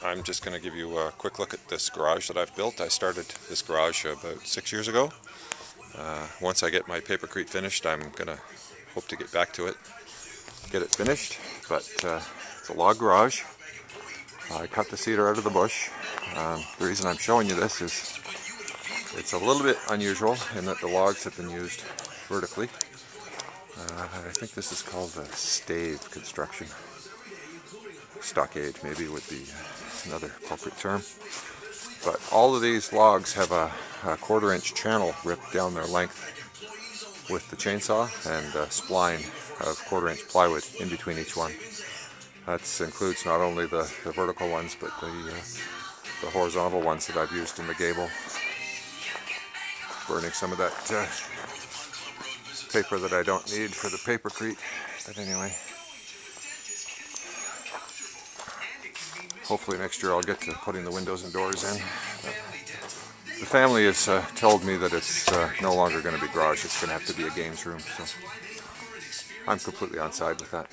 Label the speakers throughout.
Speaker 1: I'm just going to give you a quick look at this garage that I've built. I started this garage about six years ago. Uh, once I get my papercrete finished, I'm going to hope to get back to it, get it finished. But uh, it's a log garage. I cut the cedar out of the bush. Um, the reason I'm showing you this is it's a little bit unusual in that the logs have been used vertically. Uh, I think this is called a stave construction. Stockade maybe would be another appropriate term. But all of these logs have a, a quarter inch channel ripped down their length with the chainsaw and a spline of quarter inch plywood in between each one. That includes not only the, the vertical ones but the, uh, the horizontal ones that I've used in the gable. Burning some of that uh, paper that I don't need for the papercrete. But anyway. Hopefully next year I'll get to putting the windows and doors in. the family has uh, told me that it's uh, no longer going to be garage, it's going to have to be a games room, so I'm completely on side with that.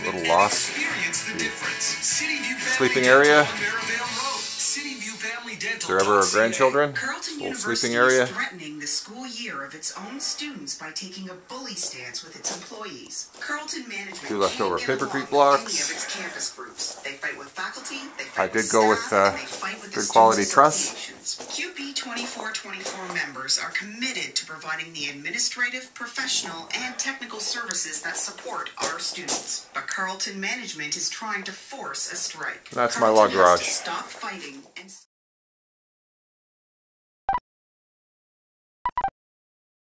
Speaker 1: A little lost. Sleeping area. Is there ever a grandchildren? Little sleeping area threatening
Speaker 2: the school year of its own students by taking a bully stance with its employees. Carleton Management
Speaker 1: Two leftover papercrete blocks.
Speaker 2: Of its campus groups. They fight with faculty, they
Speaker 1: fight I did go with, uh, with good quality truss.
Speaker 2: CUPE 2424 members are committed to providing the administrative, professional, and technical services that support our students. But Carleton Management is trying to force a strike.
Speaker 1: That's Carleton my log garage.
Speaker 2: Stop fighting and